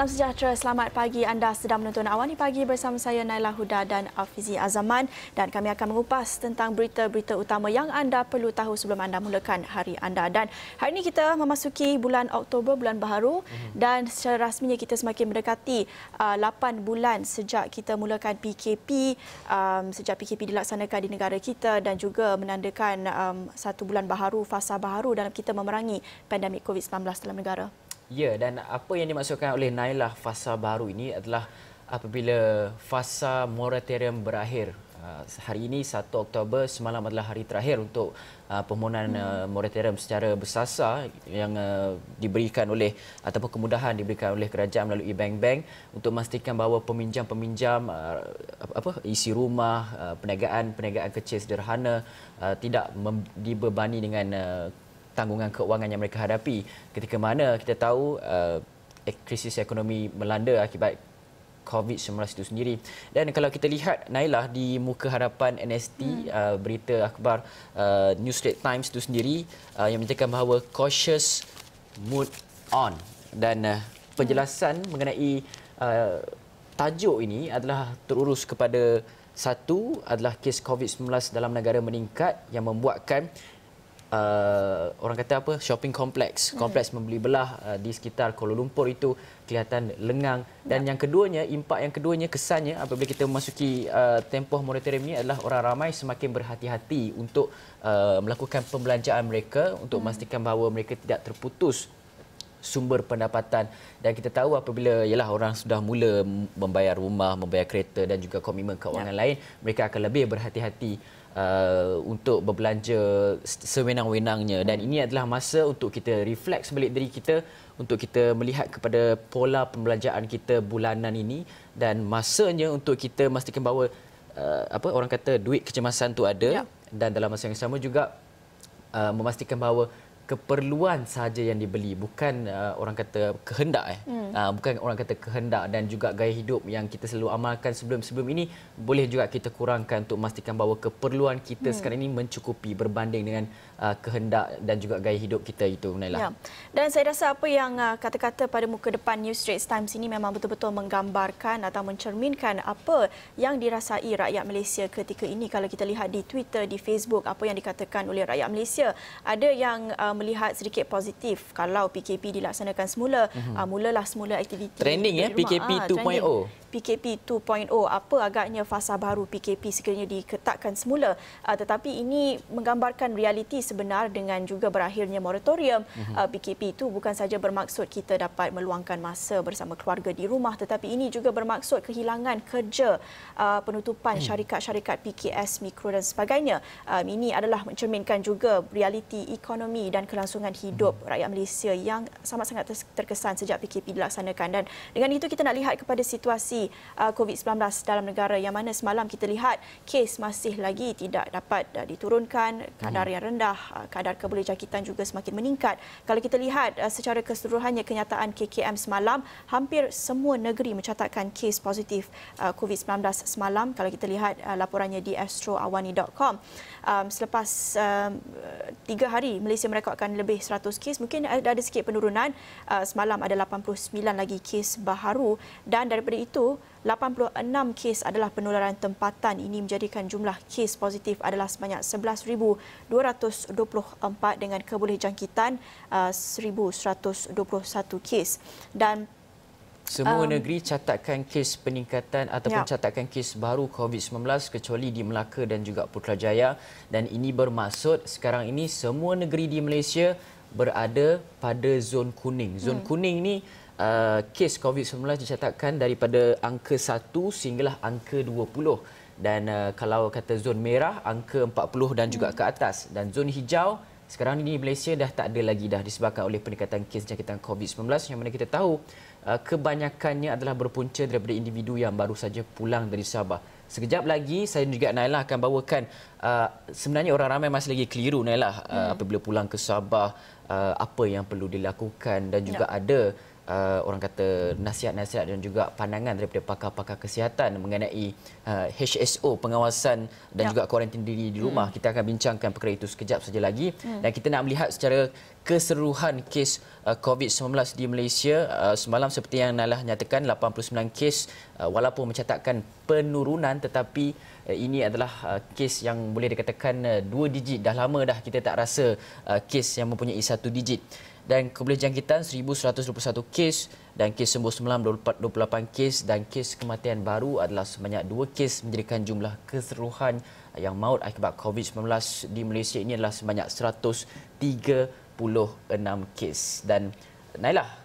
Salam sejahtera, selamat pagi anda sedang menonton Awani Pagi bersama saya Naila Huda dan Afizi Azaman dan kami akan mengupas tentang berita-berita utama yang anda perlu tahu sebelum anda mulakan hari anda. Dan hari ini kita memasuki bulan Oktober, bulan baharu mhm. dan secara rasminya kita semakin mendekati uh, 8 bulan sejak kita mulakan PKP, um, sejak PKP dilaksanakan di negara kita dan juga menandakan um, satu bulan baharu, fasa baharu dalam kita memerangi pandemik COVID-19 dalam negara. Ya, dan apa yang dimaksudkan oleh Nailah fasa baru ini adalah apabila fasa moratorium berakhir. Uh, hari ini 1 Oktober semalam adalah hari terakhir untuk uh, permohonan uh, moratorium secara bersasar yang diberikan oleh ataupun kemudahan diberikan oleh kerajaan melalui bank-bank untuk memastikan bahawa peminjam-peminjam apa isi rumah perniagaan perniagaan kecil sederhana tidak dibebani dengan tanggungan keuangan yang mereka hadapi ketika mana kita tahu uh, krisis ekonomi melanda akibat COVID-19 itu sendiri. Dan kalau kita lihat Nailah di muka hadapan NST hmm. uh, berita akhbar uh, New Straits Times itu sendiri uh, yang menyatakan bahawa cautious mood on dan uh, penjelasan hmm. mengenai uh, tajuk ini adalah terurus kepada satu adalah kes COVID-19 dalam negara meningkat yang membuatkan uh, orang kata apa shopping kompleks hmm. kompleks membeli belah uh, di sekitar Kuala Lumpur itu kelihatan lengang dan ya. yang keduanya impak yang keduanya kesannya apabila kita memasuki uh, tempoh moratorium ini adalah orang ramai semakin berhati-hati untuk uh, melakukan pembelanjaan mereka untuk hmm. memastikan bahawa mereka tidak terputus sumber pendapatan dan kita tahu apabila ialah orang sudah mula membayar rumah membayar kereta dan juga komitmen keuangan ya. lain mereka akan lebih berhati-hati uh, untuk berbelanja sewenang-wenangnya. Dan ini adalah masa untuk kita refleks balik diri kita untuk kita melihat kepada pola pembelanjaan kita bulanan ini. Dan masanya untuk kita memastikan bahawa uh, apa orang kata duit kecemasan tu ada. Ya. dan dalam masa yang sama juga uh, memastikan bahawa keperluan sahaja yang dibeli bukan uh, orang kata kehendak eh hmm. uh, bukan orang kata kehendak dan juga gaya hidup yang kita selalu amalkan sebelum-sebelum ini boleh juga kita kurangkan untuk memastikan bahawa keperluan kita hmm. sekarang ini mencukupi berbanding dengan uh, kehendak dan juga gaya hidup kita itu Naila. Ya. Dan saya rasa apa yang uh, kata-kata pada muka depan New Straits Times ini memang betul-betul menggambarkan atau mencerminkan apa yang dirasai rakyat Malaysia ketika ini kalau kita lihat di Twitter, di Facebook apa yang dikatakan oleh rakyat Malaysia ada yang uh, melihat sedikit positif kalau PKP dilaksanakan semula mm-hmm. uh, mulalah semula aktiviti trending ya PKP 2.0 PKP 2.0 apa agaknya fasa baru PKP sekiranya diketatkan semula? Uh, tetapi ini menggambarkan realiti sebenar dengan juga berakhirnya moratorium. Uh, PKP itu bukan saja bermaksud kita dapat meluangkan masa bersama keluarga di rumah tetapi ini juga bermaksud kehilangan kerja uh, penutupan mm. syarikat-syarikat PKS mikro dan sebagainya. Um, ini adalah mencerminkan juga realiti ekonomi dan kelangsungan hidup mm. rakyat Malaysia yang sangat-sangat terkesan sejak PKP dilaksanakan. Dan dengan itu kita nak lihat kepada situasi uh, COVID-19 dalam negara yang mana semalam kita lihat kes masih lagi tidak dapat uh, diturunkan, kadar hmm. yang rendah, uh, kadar kebolehjangkitan juga semakin meningkat. Kalau kita lihat uh, secara keseluruhannya kenyataan KKM semalam, hampir semua negeri mencatatkan kes positif uh, COVID-19 semalam. Kalau kita lihat uh, laporannya di astroawani.com, um, selepas um, tiga hari Malaysia merekodkan lebih 100 kes, mungkin ada, ada sikit penurunan. Uh, semalam ada 89 lagi kes baharu dan daripada itu 86 kes adalah penularan tempatan. Ini menjadikan jumlah kes positif adalah sebanyak 11,224 dengan kebolehjangkitan uh, 1,121 kes. Dan semua um, negeri catatkan kes peningkatan ataupun ya. catatkan kes baru COVID-19 kecuali di Melaka dan juga Putrajaya dan ini bermaksud sekarang ini semua negeri di Malaysia berada pada zon kuning. Zon hmm. kuning ni uh, kes COVID-19 dicatatkan daripada angka 1 sehinggalah angka 20 dan uh, kalau kata zon merah angka 40 dan juga hmm. ke atas dan zon hijau sekarang ini Malaysia dah tak ada lagi dah disebabkan oleh peningkatan kes jangkitan COVID-19 yang mana kita tahu kebanyakannya adalah berpunca daripada individu yang baru saja pulang dari Sabah. Sekejap lagi saya juga Naila akan bawakan uh, sebenarnya orang ramai masih lagi keliru Naila uh, hmm. apabila pulang ke Sabah uh, apa yang perlu dilakukan dan juga ya. ada uh, orang kata nasihat-nasihat dan juga pandangan daripada pakar-pakar kesihatan mengenai uh, HSO pengawasan dan ya. juga kuarantin diri di rumah. Hmm. Kita akan bincangkan perkara itu sekejap saja lagi hmm. dan kita nak melihat secara keseluruhan kes uh, COVID-19 di Malaysia uh, semalam seperti yang Nalah nyatakan 89 kes uh, walaupun mencatatkan penurunan tetapi uh, ini adalah uh, kes yang boleh dikatakan uh, dua digit dah lama dah kita tak rasa uh, kes yang mempunyai satu digit dan keboleh jangkitan 1121 kes dan kes sembuh semalam 28 kes dan kes kematian baru adalah sebanyak dua kes menjadikan jumlah keseluruhan yang maut akibat COVID-19 di Malaysia ini adalah sebanyak 103 kes dan Nailah.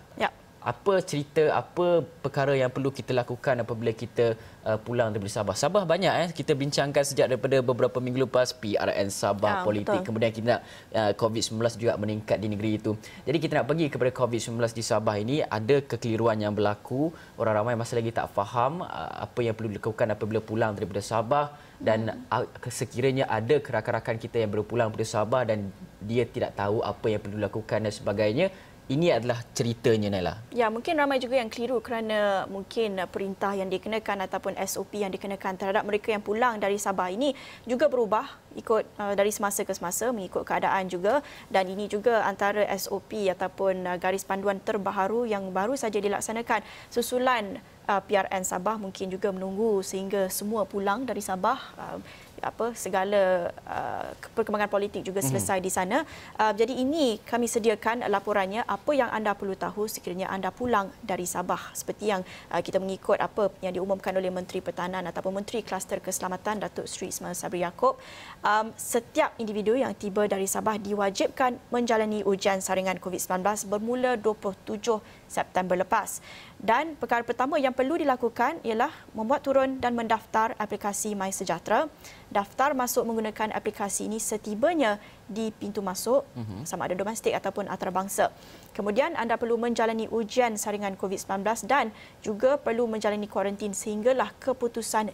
Apa cerita apa perkara yang perlu kita lakukan apabila kita uh, pulang dari Sabah? Sabah banyak eh kita bincangkan sejak daripada beberapa minggu lepas PRN Sabah ya, politik. betul. kemudian kita nak uh, COVID-19 juga meningkat di negeri itu. Jadi kita nak pergi kepada COVID-19 di Sabah ini ada kekeliruan yang berlaku. Orang ramai masih lagi tak faham uh, apa yang perlu dilakukan apabila pulang daripada Sabah. Dan hmm. sekiranya ada kerakan-rakan kita yang berpulang dari Sabah dan dia tidak tahu apa yang perlu dilakukan dan sebagainya ini adalah ceritanya Nela. Ya, mungkin ramai juga yang keliru kerana mungkin perintah yang dikenakan ataupun SOP yang dikenakan terhadap mereka yang pulang dari Sabah ini juga berubah ikut uh, dari semasa ke semasa mengikut keadaan juga dan ini juga antara SOP ataupun uh, garis panduan terbaru yang baru saja dilaksanakan susulan uh, PRN Sabah mungkin juga menunggu sehingga semua pulang dari Sabah uh, apa segala uh, perkembangan politik juga mhm. selesai mm-hmm. di sana. Uh, jadi ini kami sediakan laporannya apa yang anda perlu tahu sekiranya anda pulang dari Sabah seperti yang uh, kita mengikut apa yang diumumkan oleh Menteri Pertahanan ataupun Menteri Kluster Keselamatan Datuk Seri Ismail Sabri Yaakob. Um, setiap individu yang tiba dari Sabah diwajibkan menjalani ujian saringan COVID-19 bermula 27 September lepas. Dan perkara pertama yang perlu dilakukan ialah membuat turun dan mendaftar aplikasi MySejahtera daftar masuk menggunakan aplikasi ini setibanya di pintu masuk uh-huh. sama ada domestik ataupun antarabangsa. Kemudian anda perlu menjalani ujian saringan COVID-19 dan juga perlu menjalani kuarantin sehinggalah keputusan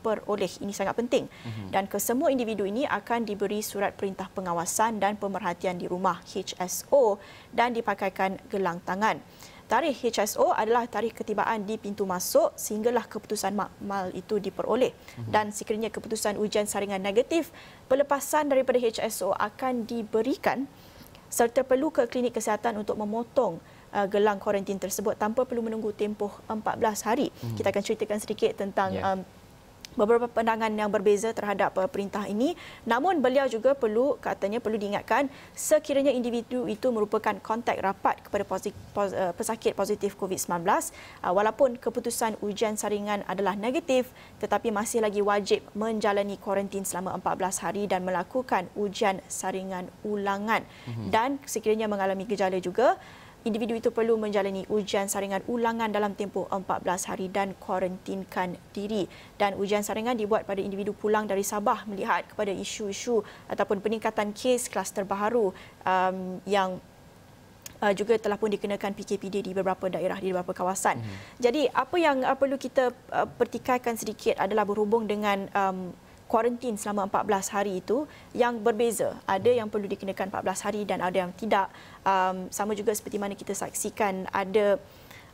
diperoleh. Ini sangat penting. Uh-huh. Dan kesemua individu ini akan diberi surat perintah pengawasan dan pemerhatian di rumah HSO dan dipakaikan gelang tangan. Tarikh HSO adalah tarikh ketibaan di pintu masuk sehinggalah keputusan makmal itu diperoleh. Mhm. Dan sekiranya keputusan ujian saringan negatif, pelepasan daripada HSO akan diberikan serta perlu ke klinik kesihatan untuk memotong uh, gelang kuarantin tersebut tanpa perlu menunggu tempoh 14 hari. Hmm. Kita akan ceritakan sedikit tentang yeah. um, beberapa pandangan yang berbeza terhadap uh, perintah ini namun beliau juga perlu katanya perlu diingatkan sekiranya individu itu merupakan kontak rapat kepada pos, uh, pesakit positif COVID-19 uh, walaupun keputusan ujian saringan adalah negatif tetapi masih lagi wajib menjalani kuarantin selama 14 hari dan melakukan ujian saringan ulangan mm-hmm. dan sekiranya mengalami gejala juga individu itu perlu menjalani ujian saringan ulangan dalam tempoh 14 hari dan kuarantinkan diri. Dan ujian saringan dibuat pada individu pulang dari Sabah melihat kepada isu-isu ataupun peningkatan kes kluster baharu um, yang uh, juga telah pun dikenakan PKPD di beberapa daerah di beberapa kawasan. Mm-hmm. Jadi apa yang uh, perlu kita uh, pertikaikan sedikit adalah berhubung dengan um, kuarantin selama 14 hari itu yang berbeza. Ada yang perlu dikenakan 14 hari dan ada yang tidak. Um, sama juga seperti mana kita saksikan ada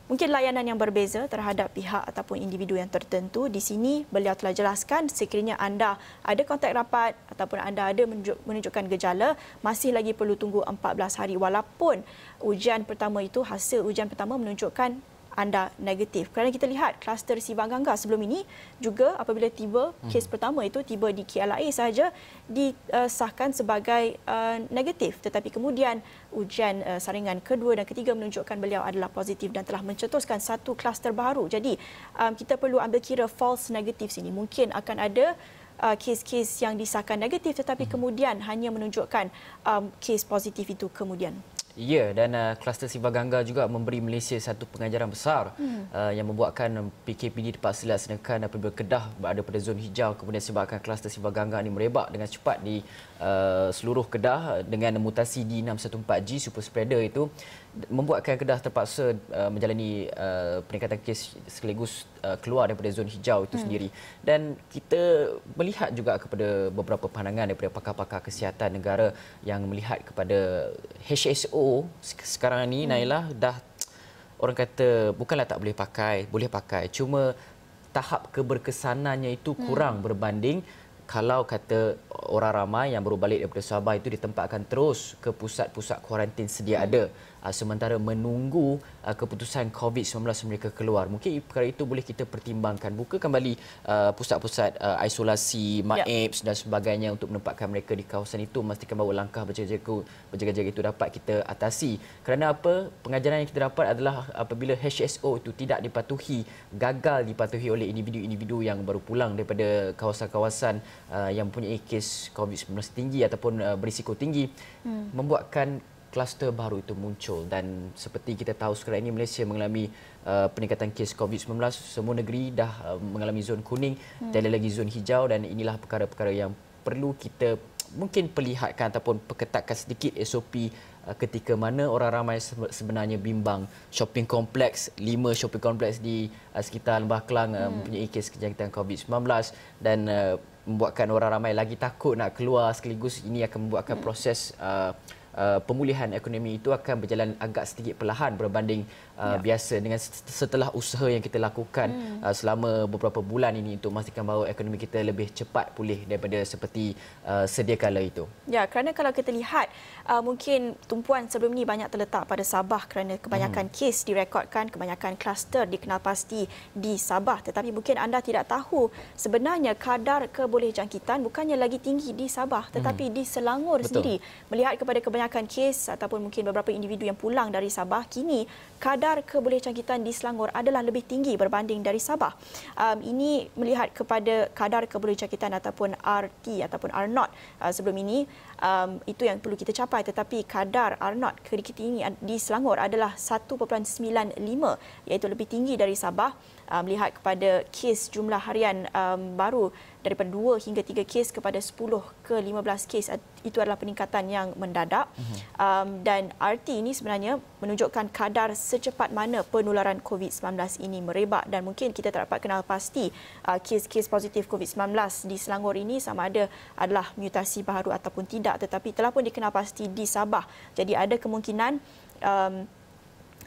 mungkin layanan yang berbeza terhadap pihak ataupun individu yang tertentu. Di sini beliau telah jelaskan sekiranya anda ada kontak rapat ataupun anda ada menunjukkan gejala, masih lagi perlu tunggu 14 hari walaupun ujian pertama itu, hasil ujian pertama menunjukkan anda negatif. Kerana kita lihat kluster Sivang Gangga sebelum ini juga apabila tiba hmm. kes pertama itu tiba di KLIA sahaja disahkan sebagai uh, negatif. Tetapi kemudian ujian uh, saringan kedua dan ketiga menunjukkan beliau adalah positif dan telah mencetuskan satu kluster baru. Jadi um, kita perlu ambil kira false negatif sini. Mungkin akan ada uh, kes-kes yang disahkan negatif tetapi hmm. kemudian hanya menunjukkan um, kes positif itu kemudian. Ya, dan uh, kluster Siva Gangga juga memberi Malaysia satu pengajaran besar hmm. uh, yang membuatkan PKPD terpaksa dilaksanakan apabila Kedah berada pada zon hijau kemudian sebabkan kluster Siva Gangga ini merebak dengan cepat di uh, seluruh Kedah dengan mutasi D614G super spreader itu membuatkan Kedah terpaksa uh, menjalani uh, peningkatan kes sekaligus uh, keluar daripada zon hijau itu hmm. sendiri dan kita melihat juga kepada beberapa pandangan daripada pakar-pakar kesihatan negara yang melihat kepada HSO sekarang ini hmm. Nailah dah orang kata bukanlah tak boleh pakai boleh pakai cuma tahap keberkesanannya itu kurang hmm. berbanding kalau kata orang ramai yang baru balik daripada Sabah itu ditempatkan terus ke pusat-pusat kuarantin sedia ada uh, sementara menunggu uh, keputusan COVID-19 mereka keluar. Mungkin perkara itu boleh kita pertimbangkan. Buka kembali uh, pusat-pusat uh, isolasi, MAEPS ya. dan sebagainya untuk menempatkan mereka di kawasan itu. Memastikan bahawa langkah berjaga-jaga, berjaga-jaga itu dapat kita atasi. Kerana apa? Pengajaran yang kita dapat adalah apabila HSO itu tidak dipatuhi, gagal dipatuhi oleh individu-individu yang baru pulang daripada kawasan-kawasan uh, yang mempunyai kes COVID-19 tinggi ataupun uh, berisiko tinggi, hmm. membuatkan kluster baru itu muncul dan seperti kita tahu sekarang ini Malaysia mengalami uh, peningkatan kes COVID-19 semua negeri dah uh, mengalami zon kuning hmm. dan lagi zon hijau dan inilah perkara-perkara yang perlu kita mungkin perlihatkan ataupun perketatkan sedikit SOP uh, ketika mana orang ramai sebenarnya bimbang shopping kompleks lima shopping kompleks di uh, sekitar Lembah Kelang uh, hmm. mempunyai kes kejangkitan COVID-19 dan uh, membuatkan orang ramai lagi takut nak keluar sekaligus ini akan membuatkan hmm. proses uh, uh, pemulihan ekonomi itu akan berjalan agak sedikit perlahan berbanding uh, ya. biasa dengan setelah usaha yang kita lakukan hmm. uh, selama beberapa bulan ini untuk memastikan bahawa ekonomi kita lebih cepat pulih daripada seperti uh, sedia kala itu. Ya, kerana kalau kita lihat uh, mungkin tumpuan sebelum ini banyak terletak pada Sabah kerana kebanyakan hmm. kes direkodkan, kebanyakan kluster dikenal pasti di Sabah tetapi mungkin anda tidak tahu sebenarnya kadar kebolehjangkitan bukannya lagi tinggi di Sabah tetapi hmm. di Selangor Betul. sendiri melihat kepada kebanyakan kebanyakan kes ataupun mungkin beberapa individu yang pulang dari Sabah kini kadar kebolehjangkitan di Selangor adalah lebih tinggi berbanding dari Sabah. Um, ini melihat kepada kadar kebolehjangkitan ataupun RT ataupun R0 uh, sebelum ini um, itu yang perlu kita capai. Tetapi kadar R0 sedikit ini di Selangor adalah 1.95 iaitu lebih tinggi dari Sabah uh, melihat kepada kes jumlah harian um, baru daripada 2 hingga 3 kes kepada 10 ke 15 kes itu adalah peningkatan yang mendadak. Mhm. um, dan RT ini sebenarnya menunjukkan kadar secepat mana penularan COVID-19 ini merebak. Dan mungkin kita tak dapat kenal pasti uh, kes-kes positif COVID-19 di Selangor ini sama ada adalah mutasi baru ataupun tidak. Tetapi telah pun dikenal pasti di Sabah. Jadi ada kemungkinan um,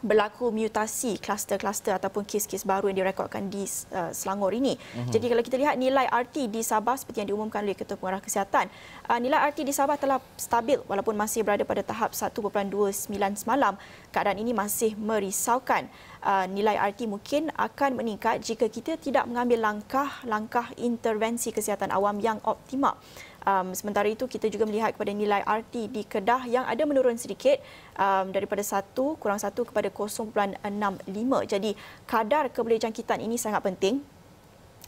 berlaku mutasi kluster-kluster ataupun kes-kes baru yang direkodkan di uh, Selangor ini. Uh-huh. Jadi kalau kita lihat nilai RT di Sabah seperti yang diumumkan oleh Ketua Pengarah Kesihatan, uh, nilai RT di Sabah telah stabil walaupun masih berada pada tahap 1.29 semalam. Keadaan ini masih merisaukan. Uh, nilai RT mungkin akan meningkat jika kita tidak mengambil langkah-langkah intervensi kesihatan awam yang optimal. Um, sementara itu kita juga melihat kepada nilai RT di Kedah yang ada menurun sedikit um, daripada 1 kurang 1 kepada 0.65. Jadi kadar kebolehjangkitan ini sangat penting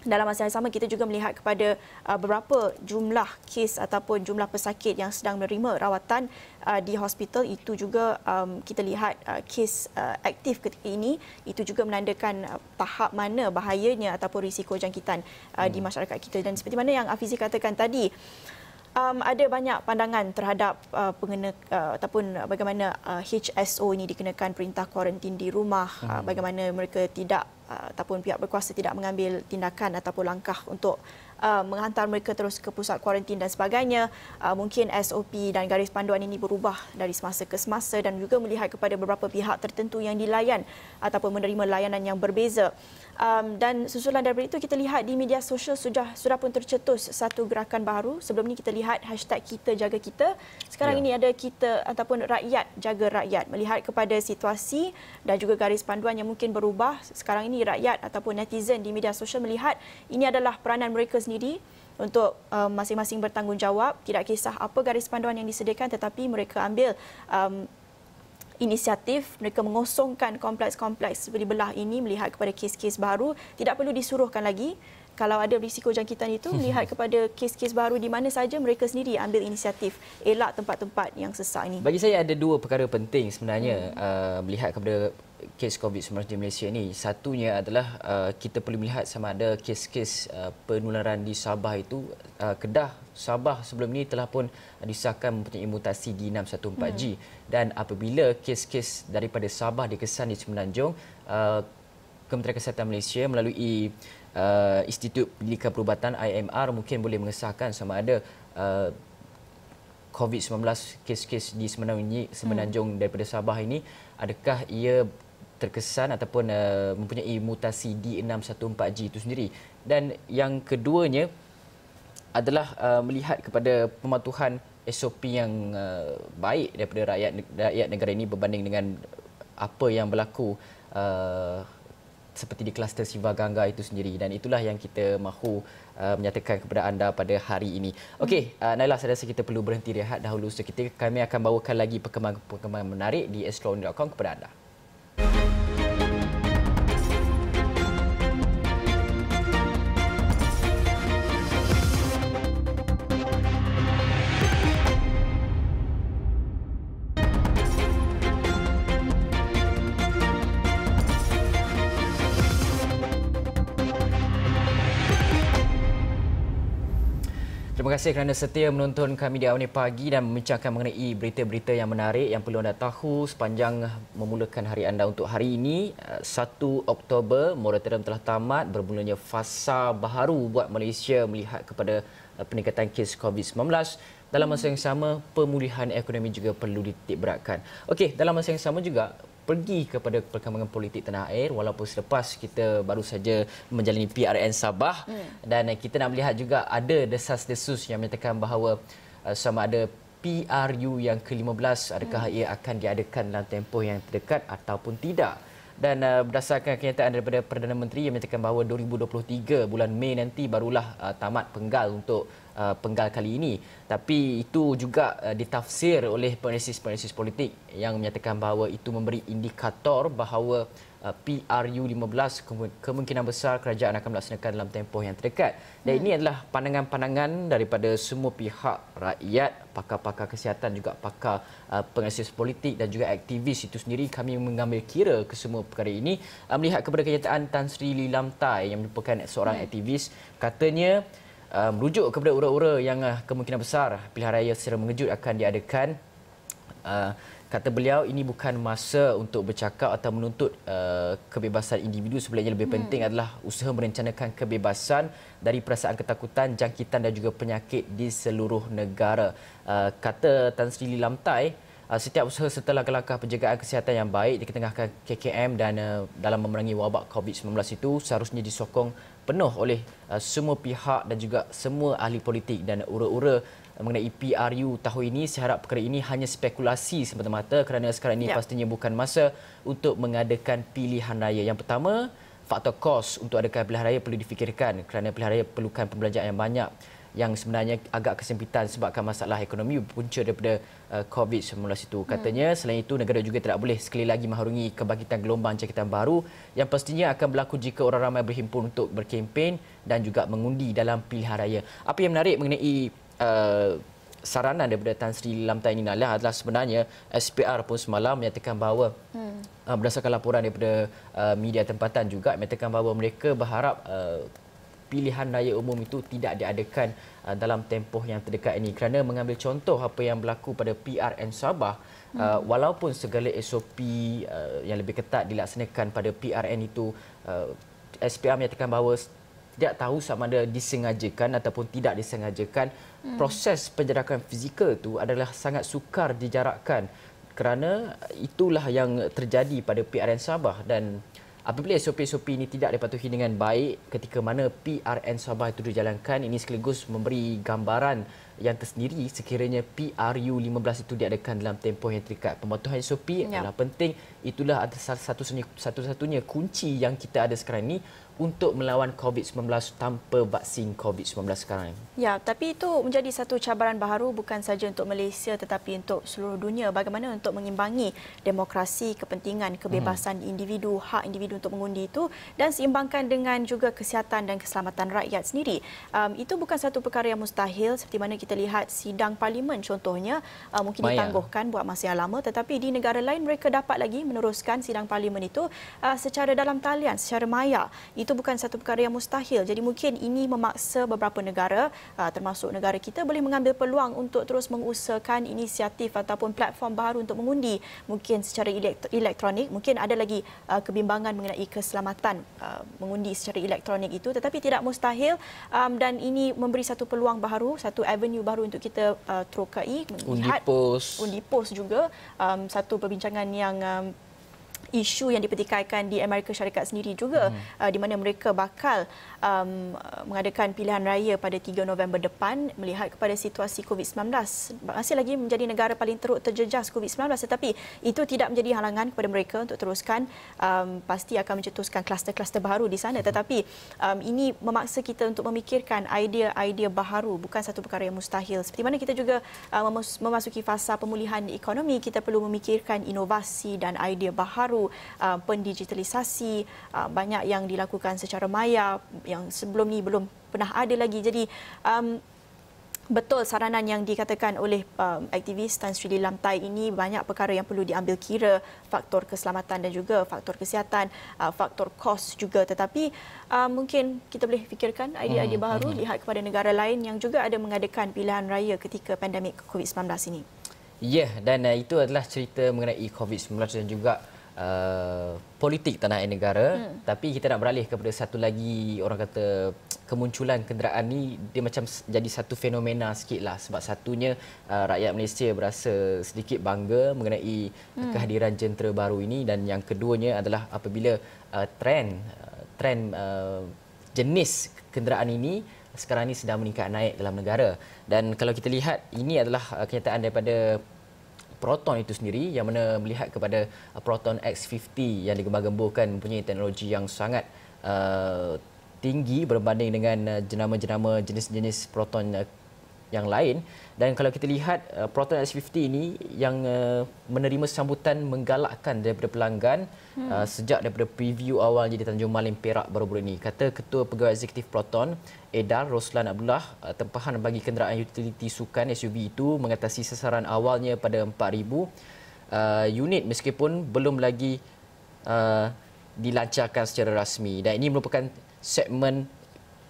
dalam masa yang sama kita juga melihat kepada uh, beberapa jumlah kes ataupun jumlah pesakit yang sedang menerima rawatan uh, di hospital. Itu juga um, kita lihat uh, kes uh, aktif ketika ini. Itu juga menandakan uh, tahap mana bahayanya ataupun risiko jangkitan uh, hmm. di masyarakat kita. Dan seperti mana yang Afizi katakan tadi um, ada banyak pandangan terhadap uh, pengena uh, ataupun bagaimana uh, HSO ini dikenakan perintah kuarantin di rumah uh, hmm. uh, bagaimana mereka tidak uh, ataupun pihak berkuasa tidak mengambil tindakan ataupun langkah untuk uh, menghantar mereka terus ke pusat kuarantin dan sebagainya. Uh, mungkin SOP dan garis panduan ini berubah dari semasa ke semasa dan juga melihat kepada beberapa pihak tertentu yang dilayan ataupun menerima layanan yang berbeza. Um, dan susulan daripada itu kita lihat di media sosial sudah sudah pun tercetus satu gerakan baru. Sebelum ini kita lihat hashtag kita jaga kita. Sekarang ya. ini ada kita ataupun rakyat jaga rakyat. Melihat kepada situasi dan juga garis panduan yang mungkin berubah. Sekarang ini rakyat ataupun netizen di media sosial melihat ini adalah peranan mereka sendiri sendiri untuk um, masing-masing bertanggungjawab. Tidak kisah apa garis panduan yang disediakan tetapi mereka ambil um, inisiatif. Mereka mengosongkan kompleks-kompleks seperti belah ini melihat kepada kes-kes baru. Tidak perlu disuruhkan lagi. Kalau ada risiko jangkitan itu melihat kepada kes-kes baru di mana saja mereka sendiri ambil inisiatif elak tempat-tempat yang sesak ini. Bagi saya ada dua perkara penting sebenarnya hmm. uh, melihat kepada kes COVID-19 di Malaysia ini. Satunya adalah uh, kita perlu melihat sama ada kes-kes uh, penularan di Sabah itu uh, Kedah Sabah sebelum ini telah pun disahkan mempunyai mutasi di 614G hmm. dan apabila kes-kes daripada Sabah dikesan di Semenanjung uh, Kementerian Kesihatan Malaysia melalui uh, Institut Pendidikan Perubatan IMR mungkin boleh mengesahkan sama ada uh, COVID-19 kes-kes di Semenanjung, Semenanjung hmm. daripada Sabah ini adakah ia terkesan ataupun uh, mempunyai mutasi D614G itu sendiri. Dan yang keduanya adalah uh, melihat kepada pematuhan SOP yang uh, baik daripada rakyat rakyat negara ini berbanding dengan apa yang berlaku uh, seperti di kluster Siva Gangga itu sendiri dan itulah yang kita mahu uh, menyatakan kepada anda pada hari ini. Okey, uh, Naila saya rasa kita perlu berhenti rehat dahulu seketika. Kami akan bawakan lagi perkembangan-perkembangan menarik di astro.com kepada anda. Terima kasih kerana setia menonton kami di awal pagi dan membincangkan mengenai berita-berita yang menarik yang perlu anda tahu sepanjang memulakan hari anda untuk hari ini 1 eh, Oktober moratorium telah tamat bermulanya fasa baharu buat Malaysia melihat kepada eh, peningkatan kes COVID-19 dalam masa yang sama pemulihan ekonomi juga perlu dititik beratkan. Okey, dalam masa yang sama juga pergi kepada perkembangan politik tanah air walaupun selepas kita baru saja menjalani PRN Sabah hmm. dan kita nak melihat juga ada desas-desus yang menyatakan bahawa uh, sama ada PRU yang ke-15 adakah hmm. ia akan diadakan dalam tempoh yang terdekat ataupun tidak dan uh, berdasarkan kenyataan daripada Perdana Menteri yang menyatakan bahawa 2023 bulan Mei nanti barulah uh, tamat penggal untuk uh, penggal kali ini. Tapi itu juga uh, ditafsir oleh penalisis-penalisis politik yang menyatakan bahawa itu memberi indikator bahawa uh, PRU 15 kemungkinan besar kerajaan akan melaksanakan dalam tempoh yang terdekat dan hmm. ini adalah pandangan-pandangan daripada semua pihak rakyat pakar-pakar kesihatan juga pakar uh, penalisis politik dan juga aktivis itu sendiri kami mengambil kira ke semua perkara ini uh, melihat kepada kenyataan Tan Sri Lilam Tai yang merupakan seorang hmm. aktivis katanya uh, merujuk kepada ura-ura yang uh, kemungkinan besar pilihan raya secara mengejut akan diadakan. Uh, kata beliau ini bukan masa untuk bercakap atau menuntut uh, kebebasan individu sebenarnya lebih hmm. penting adalah usaha merencanakan kebebasan dari perasaan ketakutan, jangkitan dan juga penyakit di seluruh negara. Uh, kata Tan Sri Lam Tai, uh, setiap usaha setelah langkah penjagaan kesihatan yang baik diketengahkan KKM dan uh, dalam memerangi wabak COVID-19 itu seharusnya disokong penuh oleh uh, semua pihak dan juga semua ahli politik dan ura-ura mengenai PRU tahun ini saya harap perkara ini hanya spekulasi semata-mata kerana sekarang ini ya. pastinya bukan masa untuk mengadakan pilihan raya. Yang pertama, faktor kos untuk adakan pilihan raya perlu difikirkan kerana pilihan raya perlukan pembelanjaan yang banyak yang sebenarnya agak kesempitan sebabkan masalah ekonomi punca daripada uh, COVID-19 itu. Hmm. Katanya hmm. selain itu negara juga tidak boleh sekali lagi mengharungi kebangkitan gelombang jangkitan baru yang pastinya akan berlaku jika orang ramai berhimpun untuk berkempen dan juga mengundi dalam pilihan raya. Apa yang menarik mengenai uh, saranan daripada Tan Sri Lamtai ini adalah sebenarnya SPR pun semalam menyatakan bahawa hmm. uh, berdasarkan laporan daripada uh, media tempatan juga menyatakan bahawa mereka berharap uh, pilihan raya umum itu tidak diadakan uh, dalam tempoh yang terdekat ini kerana mengambil contoh apa yang berlaku pada PRN Sabah uh, hmm. walaupun segala SOP uh, yang lebih ketat dilaksanakan pada PRN itu uh, SPR menyatakan bahawa tidak tahu sama ada disengajakan ataupun tidak disengajakan hmm. proses penjarakan fizikal itu adalah sangat sukar dijarakkan kerana itulah yang terjadi pada PRN Sabah dan Apabila SOP-SOP ini tidak dipatuhi dengan baik ketika mana PRN Sabah itu dijalankan, ini sekaligus memberi gambaran yang tersendiri sekiranya PRU 15 itu diadakan dalam tempoh yang terdekat. Pematuhan SOP ya. adalah penting. Itulah satu-satunya satu-satunya kunci yang kita ada sekarang ini untuk melawan COVID-19 tanpa vaksin COVID-19 sekarang ini. Ya, tapi itu menjadi satu cabaran baharu bukan saja untuk Malaysia tetapi untuk seluruh dunia. Bagaimana untuk mengimbangi demokrasi, kepentingan, kebebasan hmm. individu, hak individu untuk mengundi itu dan seimbangkan dengan juga kesihatan dan keselamatan rakyat sendiri. Um, itu bukan satu perkara yang mustahil seperti mana kita lihat sidang parlimen contohnya uh, mungkin Maya. ditangguhkan buat masa yang lama tetapi di negara lain mereka dapat lagi meneruskan sidang parlimen itu uh, secara dalam talian, secara maya itu bukan satu perkara yang mustahil. Jadi mungkin ini memaksa beberapa negara uh, termasuk negara kita boleh mengambil peluang untuk terus mengusahakan inisiatif ataupun platform baru untuk mengundi mungkin secara elektronik. Mungkin ada lagi uh, kebimbangan mengenai keselamatan uh, mengundi secara elektronik itu tetapi tidak mustahil um, dan ini memberi satu peluang baru, satu avenue baru untuk kita terokai melihat. Undi pos juga. Um, satu perbincangan yang um, isu yang dipertikaikan di Amerika Syarikat sendiri juga hmm. uh, di mana mereka bakal um, mengadakan pilihan raya pada 3 November depan melihat kepada situasi COVID-19 masih lagi menjadi negara paling teruk terjejas COVID-19 tetapi itu tidak menjadi halangan kepada mereka untuk teruskan um, pasti akan mencetuskan kluster-kluster baru di sana. Tetapi um, ini memaksa kita untuk memikirkan idea-idea baharu bukan satu perkara yang mustahil. Seperti mana kita juga uh, memasuki fasa pemulihan ekonomi kita perlu memikirkan inovasi dan idea baharu uh, pendigitalisasi uh, banyak yang dilakukan secara maya yang sebelum ni belum pernah ada lagi. Jadi um, betul saranan yang dikatakan oleh um, aktivis Tan Sri Lam Tai ini banyak perkara yang perlu diambil kira. Faktor keselamatan dan juga faktor kesihatan uh, faktor kos juga. Tetapi uh, mungkin kita boleh fikirkan idea-idea hmm, baru hmm. lihat kepada negara lain yang juga ada mengadakan pilihan raya ketika pandemik COVID-19 ini. Ya, yeah, dan uh, itu adalah cerita mengenai COVID-19 dan juga uh, politik tanah air negara. Hmm. Tapi kita nak beralih kepada satu lagi orang kata kemunculan kenderaan ni dia macam jadi satu fenomena sikit lah. Sebab satunya uh, rakyat Malaysia berasa sedikit bangga mengenai hmm. kehadiran jentera baru ini dan yang keduanya adalah apabila uh, trend uh, trend uh, jenis kenderaan ini sekarang ini sedang meningkat naik dalam negara dan kalau kita lihat ini adalah uh, kenyataan daripada Proton itu sendiri yang mana melihat kepada uh, Proton X50 yang digembar-gemburkan mempunyai teknologi yang sangat uh, tinggi berbanding dengan uh, jenama-jenama jenis-jenis Proton uh, yang lain. Dan kalau kita lihat uh, Proton S50 ini yang uh, menerima sambutan menggalakkan daripada pelanggan hmm. uh, sejak daripada preview awalnya di Tanjung Malim Perak baru-baru ini. Kata ketua pegawai eksekutif Proton Edar Roslan Abdullah uh, tempahan bagi kenderaan utiliti sukan SUV itu mengatasi sasaran awalnya pada 4000 uh, unit meskipun belum lagi uh, dilancarkan secara rasmi. Dan ini merupakan segmen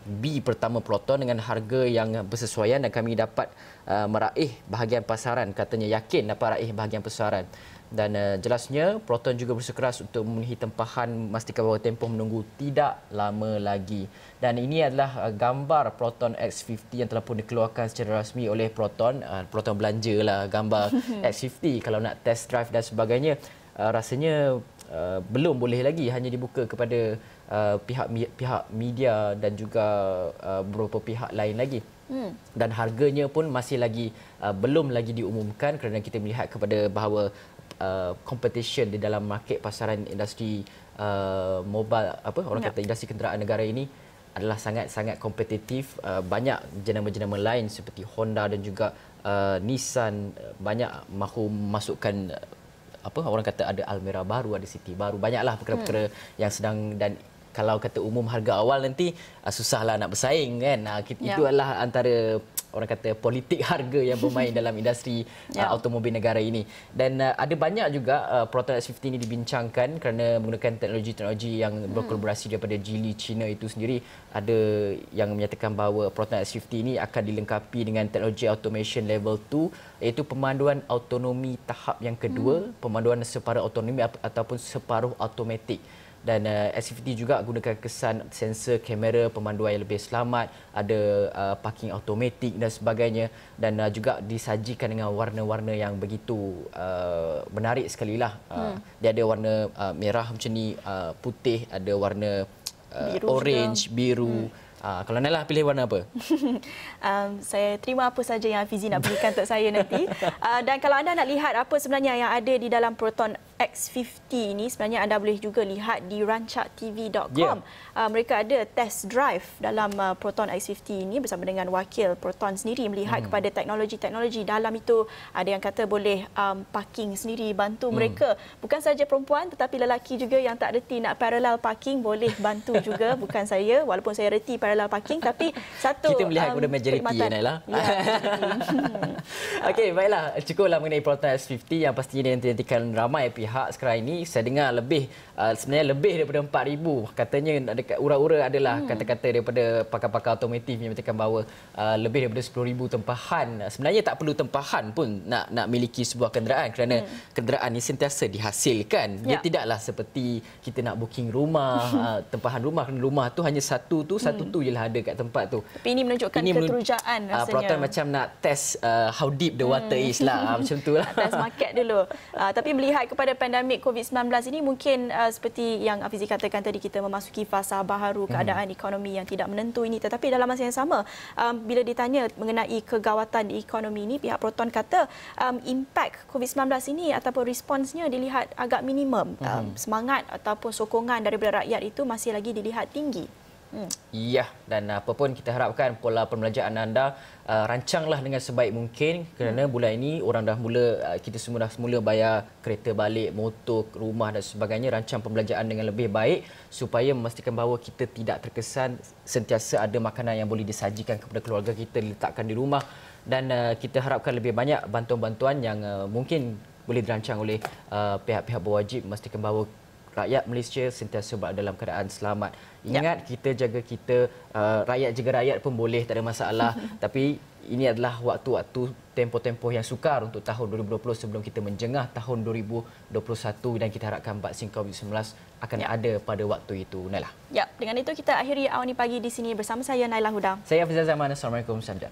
B pertama Proton dengan harga yang bersesuaian dan kami dapat uh, meraih bahagian pasaran. Katanya yakin dapat meraih bahagian pasaran. Dan uh, jelasnya Proton juga bersikeras untuk memenuhi tempahan memastikan bahawa tempoh menunggu tidak lama lagi. Dan ini adalah uh, gambar Proton X50 yang telah pun dikeluarkan secara rasmi oleh Proton uh, Proton belanja lah gambar X50 kalau nak test drive dan sebagainya. Uh, rasanya uh, belum boleh lagi hanya dibuka kepada Uh, pihak pihak media dan juga uh, beberapa pihak lain lagi. Hmm. Dan harganya pun masih lagi uh, belum lagi diumumkan kerana kita melihat kepada bahawa uh, competition di dalam market pasaran industri uh, mobile apa orang yep. kata industri kenderaan negara ini adalah sangat-sangat kompetitif uh, banyak jenama-jenama lain seperti Honda dan juga uh, Nissan uh, banyak mahu masukkan apa orang kata ada Almera baru ada City baru banyaklah perkara-perkara hmm. yang sedang dan kalau kata umum harga awal nanti uh, susahlah nak bersaing kan uh, kita, ya. itu adalah antara orang kata politik harga yang bermain dalam industri ya. uh, automobil negara ini dan uh, ada banyak juga uh, Proton S50 ini dibincangkan kerana menggunakan teknologi-teknologi yang hmm. berkolaborasi daripada Geely China itu sendiri ada yang menyatakan bahawa Proton S50 ini akan dilengkapi dengan teknologi automation level 2 iaitu pemanduan autonomi tahap yang kedua hmm. pemanduan separuh autonomi ataupun separuh automatik dan uh, SCVT juga gunakan kesan sensor kamera pemanduan yang lebih selamat ada uh, parking automatik dan sebagainya dan uh, juga disajikan dengan warna-warna yang begitu uh, menarik sekali lah uh, hmm. dia ada warna uh, merah macam ni uh, putih ada warna uh, biru orange juga. biru hmm. Uh, kalau Nailah pilih warna apa? um, saya terima apa saja yang Fizi nak berikan untuk saya nanti. Uh, dan kalau anda nak lihat apa sebenarnya yang ada di dalam Proton X50 ini sebenarnya anda boleh juga lihat di rancaktv.com. Yeah. Uh, mereka ada test drive dalam uh, Proton X50 ini bersama dengan wakil Proton sendiri melihat hmm. kepada teknologi-teknologi dalam itu ada yang kata boleh um, parking sendiri bantu hmm. mereka bukan saja perempuan tetapi lelaki juga yang tak reti nak parallel parking boleh bantu juga bukan saya walaupun saya reti parallel parking tapi satu kita melihat um, kepada majoriti ya Naila. Ya. Okey baiklah cukuplah mengenai Proton X50 yang pastinya dinantikan ramai pihak sekarang ini saya dengar lebih uh, sebenarnya lebih daripada 4000 katanya dekat ura-ura adalah hmm. kata-kata daripada pakar-pakar automotif yang menyatakan bahawa uh, lebih daripada 10000 tempahan sebenarnya tak perlu tempahan pun nak nak miliki sebuah kenderaan kerana hmm. kenderaan ini sentiasa dihasilkan dia ya. tidaklah seperti kita nak booking rumah uh, tempahan rumah kerana rumah tu hanya satu tu satu hmm. tu je lah ada kat tempat tu. Tapi ini menunjukkan ini keterujaan menunj- rasanya. Uh, Proton macam nak test uh, how deep the water hmm. is lah. macam tu lah. test market dulu. Uh, tapi melihat kepada pandemik COVID-19 ini mungkin uh, seperti yang Afizi katakan tadi kita memasuki fasa baharu hmm. keadaan hmm. ekonomi yang tidak menentu ini. Tetapi dalam masa yang sama um, bila ditanya mengenai kegawatan di ekonomi ini pihak Proton kata um, impact COVID-19 ini ataupun responsnya dilihat agak minimum. Hmm. Um, semangat ataupun sokongan daripada rakyat itu masih lagi dilihat tinggi. Hmm. Ya, dan apa pun kita harapkan pola pembelajaran anda uh, rancanglah dengan sebaik mungkin kerana hmm. bulan ini orang dah mula uh, kita semua dah mula bayar kereta balik, motor, rumah dan sebagainya rancang pembelajaran dengan lebih baik supaya memastikan bahawa kita tidak terkesan sentiasa ada makanan yang boleh disajikan kepada keluarga kita diletakkan di rumah dan uh, kita harapkan lebih banyak bantuan-bantuan yang uh, mungkin boleh dirancang oleh uh, pihak-pihak berwajib memastikan bahawa rakyat Malaysia sentiasa berada dalam keadaan selamat. Ya. Ingat ya. kita jaga kita uh, rakyat jaga rakyat pun boleh tak ada masalah tapi ini adalah waktu-waktu tempoh-tempoh yang sukar untuk tahun 2020 sebelum kita menjengah tahun 2021 dan kita harapkan vaksin COVID-19 akan ya. ada pada waktu itu. Nailah. Ya, dengan itu kita akhiri awal ini pagi di sini bersama saya Nailah Huda. Saya Afizal Zaman. Assalamualaikum. Sanjar.